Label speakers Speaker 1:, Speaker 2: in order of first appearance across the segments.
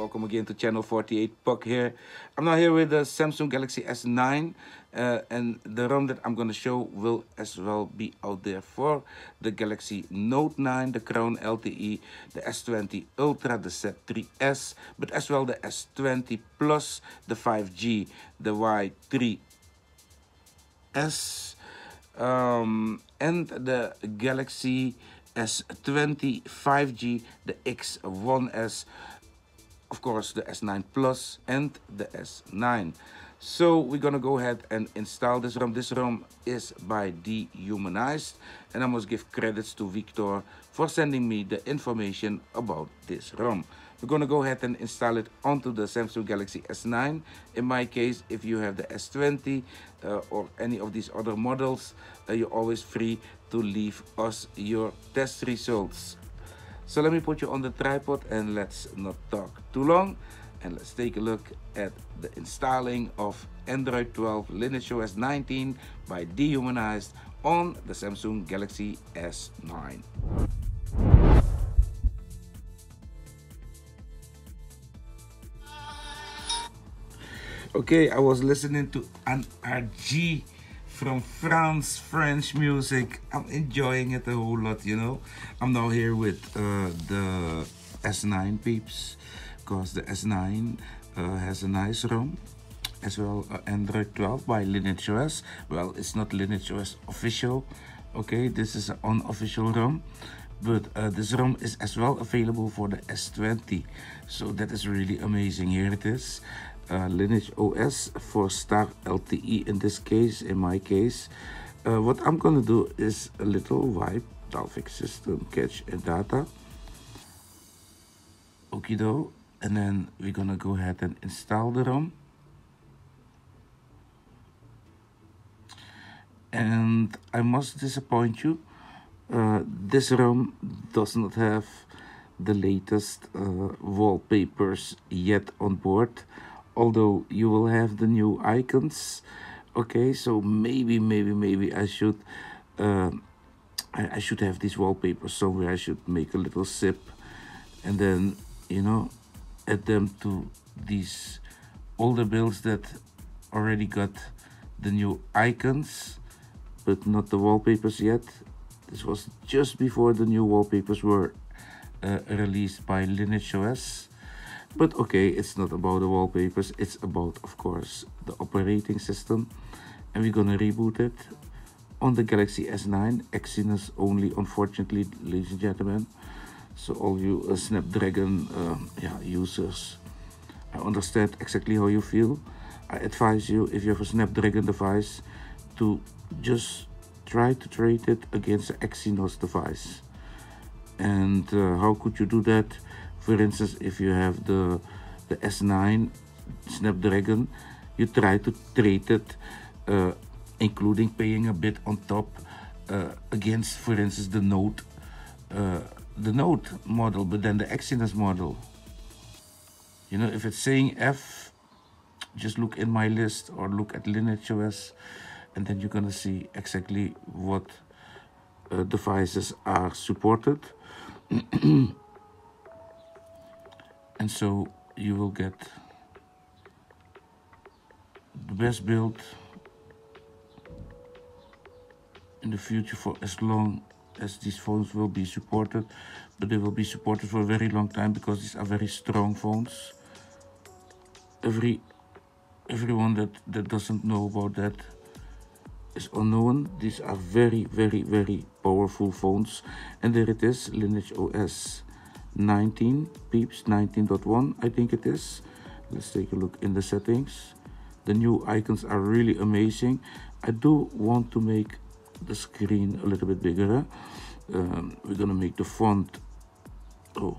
Speaker 1: welcome again to channel 48 Puck here. I'm now here with the Samsung Galaxy S9 uh, and the ROM that I'm gonna show will as well be out there for the Galaxy Note 9 the Crown LTE the S20 Ultra the Z3S but as well the S20 Plus the 5G the Y3S um, and the Galaxy S20 5G, the X1S, of course the S9 Plus and the S9. So we're gonna go ahead and install this ROM. This ROM is by Dehumanized and I must give credits to Wiktor for sending me the information about this ROM. We're to go ahead and install it onto the Samsung Galaxy S9. In my case, if you have the S20 uh, or any of these other models, uh, you're always free to leave us your test results. So let me put you on the tripod and let's not talk too long. And let's take a look at the installing of Android 12 Lineage OS 19 by Dehumanized on the Samsung Galaxy S9. Okay, I was listening to an RG from France, French music. I'm enjoying it a whole lot, you know. I'm now here with uh, the S9 peeps, because the S9 uh, has a nice ROM, as well uh, Android 12 by Lineage. Well, it's not Lineage official, okay, this is an unofficial ROM. But uh, this ROM is as well available for the S20, so that is really amazing. Here it is uh, Lineage OS for Star LTE in this case, in my case. Uh, what I'm gonna do is a little wipe Dalvik system cache and data. Okido, and then we're gonna go ahead and install the ROM. And I must disappoint you, uh, this ROM does not have the latest uh, wallpapers yet on board although you will have the new icons okay? So maybe maybe maybe I should uh, I, I should have this wallpaper somewhere. I should make a little sip and then you know add them to these older builds that already got the new icons but not the wallpapers yet. This was just before the new wallpapers were uh, released by Lineage OS but okay, it's not about the wallpapers. It's about, of course, the operating system. And we're gonna reboot it on the Galaxy S9. Exynos only, unfortunately, ladies and gentlemen. So all you uh, Snapdragon uh, yeah, users, I understand exactly how you feel. I advise you, if you have a Snapdragon device, to just try to trade it against the Exynos device. And uh, how could you do that? For instance if you have the the S9 Snapdragon. You try to trade it uh, including paying a bit on top uh, against for instance the Note uh, the Note model but then the Exynos model. You know if it's saying F just look in my list or look at Lineage OS and then you're gonna see exactly what uh, devices are supported and so you will get the best build in the future for as long as these phones will be supported. But they will be supported for a very long time because these are very strong phones. Every everyone that that doesn't know about that is unknown. These are very very very powerful phones. And there it is lineage os 19 peeps 19.1 I think it is. Let's take a look in the settings. The new icons are really amazing. I do want to make the screen a little bit bigger. Um, we're gonna make the font oh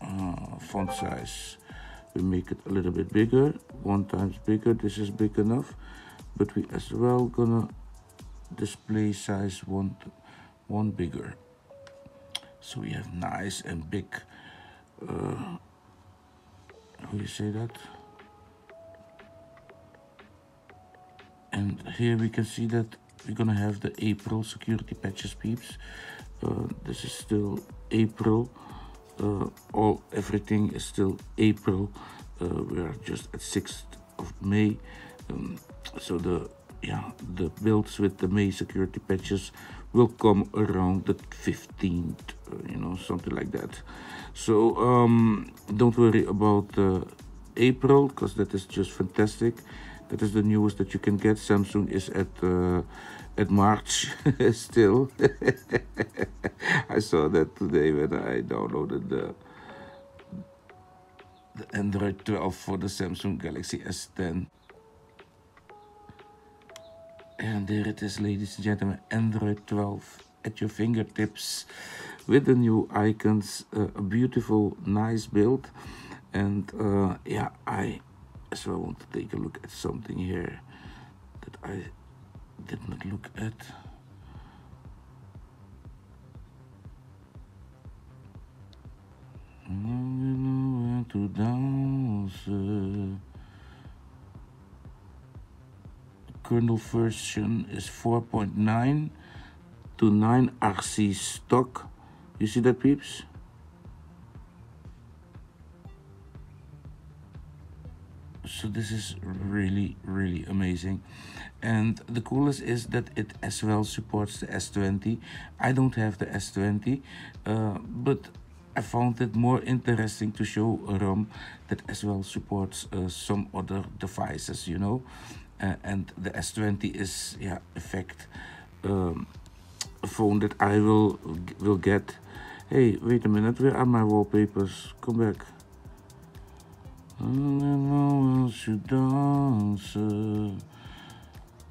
Speaker 1: uh, font size. We make it a little bit bigger one times bigger this is big enough. But we as well gonna display size one one bigger so we have nice and big, uh, how you say that? And here we can see that we're gonna have the April security patches peeps. Uh, this is still April. uh, all everything is still April uh, we are just at 6th of May um, so the yeah the builds with the May security patches will come around the 15th uh, you know something like that. So um, don't worry about uh, April because that is just fantastic. That is the newest that you can get. Samsung is at uh, at March still. I saw that today when I downloaded the the Android 12 for the Samsung Galaxy S10 and there it is ladies and gentlemen Android 12 at your fingertips with the new icons. Uh, a beautiful nice build. And uh, yeah I as well want to take a look at something here that I did not look at. To dance kernel version is 4.9 to 9 RC stock. You see that peeps? So this is really really amazing. And the coolest is that it as well supports the S20 I don't have the S20 uh, but I found it more interesting to show a ROM that as well supports uh, some other devices you know uh, and the S20 is yeah effect um, a phone that I will will get hey wait a minute where are my wallpapers come back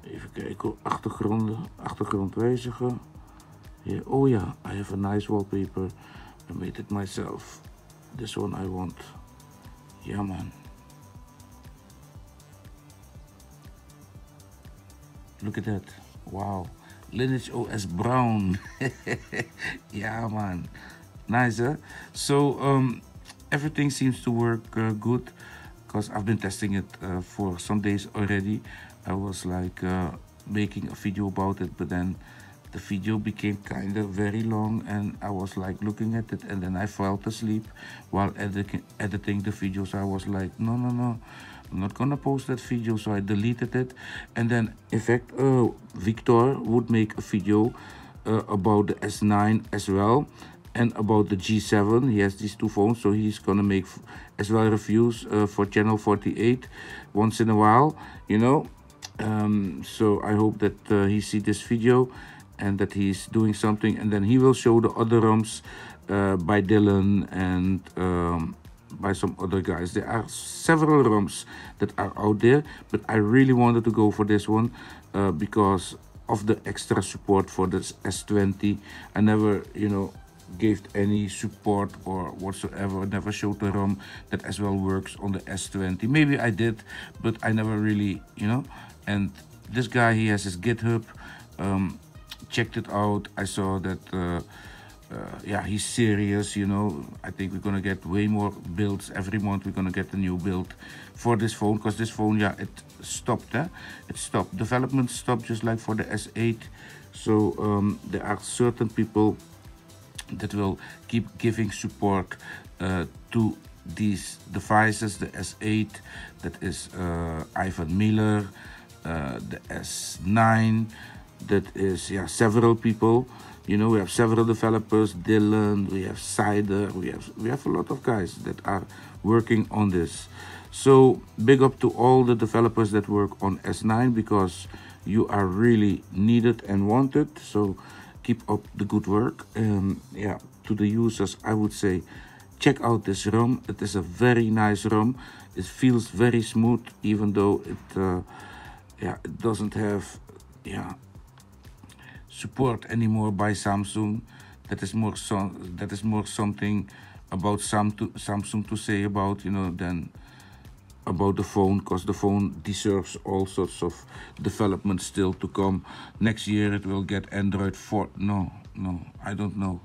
Speaker 1: Even kijken, achtergronden, achtergrond wijzigen. Yeah. Oh ja, I have a nice wallpaper. I made it myself. This one I want. Yeah man. Look at that. Wow. Lineage OS brown. yeah man. Nice huh? So um everything seems to work uh, good because I've been testing it uh, for some days already. I was like uh, making a video about it, but then the video became kind of very long and I was like looking at it and then I fell asleep while editing, editing the videos. I was like, no, no, no, I'm not gonna post that video. So I deleted it. And then in fact, uh, Wiktor would make a video uh, about the S9 as well and about the J7 he has these two phones so he's gonna make as well reviews uh, for channel 48 once in a while you know um, so I hope that uh, he see this video and that he's doing something and then he will show the other ROMs uh, by Dylan and um, by some other guys. There are several ROMs that are out there but I really wanted to go for this one uh, because of the extra support for this S20 I never you know gave any support or whatsoever never showed the ROM that as well works on the S20 maybe I did but I never really you know and this guy he has his github um, checked it out. I saw that uh, uh, yeah he's serious you know. I think we're gonna get way more builds. Every month we're gonna get a new build for this phone because this phone yeah it stopped eh? it stopped. Development stopped just like for the S8 so um, there are certain people that will keep giving support uh, to these devices. The S8 that is uh, Ivan Meler uh, the S9 that is yeah several people you know we have several developers Dylan we have Cider we have we have a lot of guys that are working on this. So big up to all the developers that work on S9 because you are really needed and wanted. So keep up the good work. Um yeah to the users i would say check out this rom. It is a very nice rom. It feels very smooth even though it uh, yeah it doesn't have yeah support anymore by samsung. That is more so that is more something about to samsung to say about you know than about the phone because the phone deserves all sorts of development still to come. Next year it will get android 4 no no i don't know.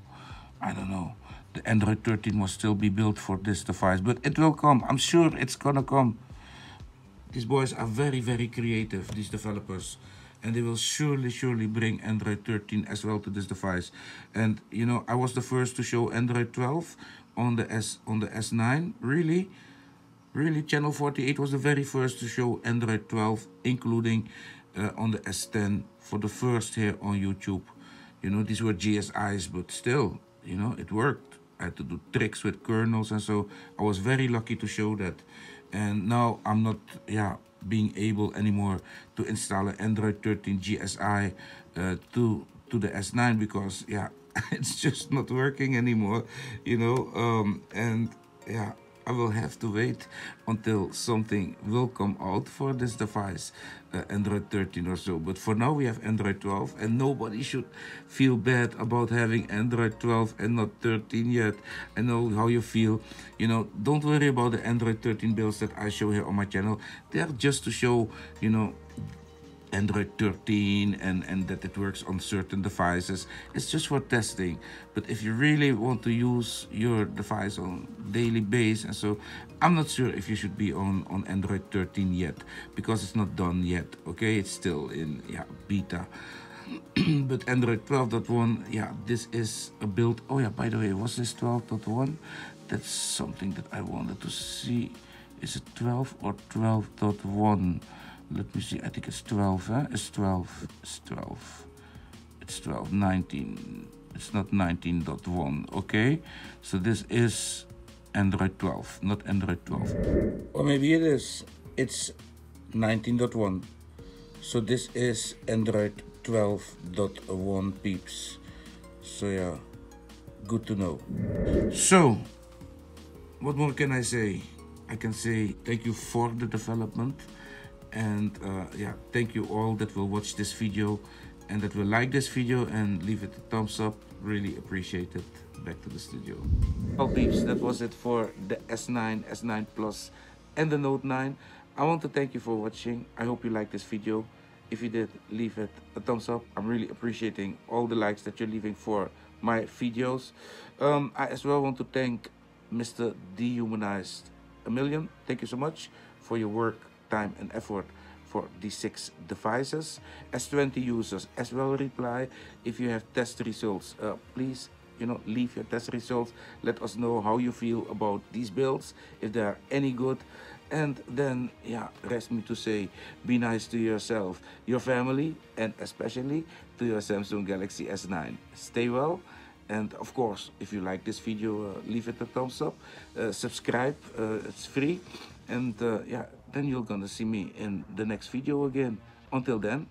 Speaker 1: I don't know. The android 13 must still be built for this device but it will come. I'm sure it's gonna come. These boys are very very creative these developers and they will surely surely bring android 13 as well to this device and you know i was the first to show android 12 on the S on the S9. Really, really, Channel 48 was the very first to show Android 12, including uh, on the S10 for the first here on YouTube. You know, these were GSIs, but still, you know, it worked. I had to do tricks with kernels and so I was very lucky to show that. And now I'm not, yeah, being able anymore to install an Android 13 GSI uh, to to the S9 because yeah, it's just not working anymore, you know. Um, and yeah, I will have to wait until something will come out for this device, uh, Android 13 or so. But for now, we have Android 12, and nobody should feel bad about having Android 12 and not 13 yet. I know how you feel. You know, don't worry about the Android 13 builds that I show here on my channel. They are just to show, you know, Android 13 and, and that it works on certain devices. It's just for testing. But if you really want to use your device on daily base and so I'm not sure if you should be on, on Android 13 yet because it's not done yet. Okay, it's still in yeah beta. but Android 12.1, yeah, this is a build. Oh yeah, by the way, was this 12.1? That's something that I wanted to see. Is it 12 or 12.1? Let me see, I think it's 12, huh? It's 12, it's 12, it's 12, 19, it's not 19.1, okay? So this is Android 12, not Android 12. Or maybe it is, it's 19.1. So this is Android 12.1 peeps. So yeah, good to know. So, what more can I say? I can say thank you for the development and uh, yeah thank you all that will watch this video and that will like this video and leave it a thumbs up. Really appreciate it. Back to the studio. Well peeps that was it for the s9 s9 plus and the note 9 i want to thank you for watching. I hope you liked this video. If you did leave it a thumbs up. I'm really appreciating all the likes that you're leaving for my videos. Um, i as well want to thank mr dehumanized a million. Thank you so much for your work time and effort for these six devices. S20 users as well reply if you have test results. Uh, please, you know, leave your test results. Let us know how you feel about these builds, if they are any good. And then, yeah, rest me to say, be nice to yourself, your family, and especially to your Samsung Galaxy S9. Stay well. And of course, if you like this video, uh, leave it a thumbs up. Uh, subscribe, uh, it's free. And uh, yeah, then you're gonna see me in the next video again. Until then.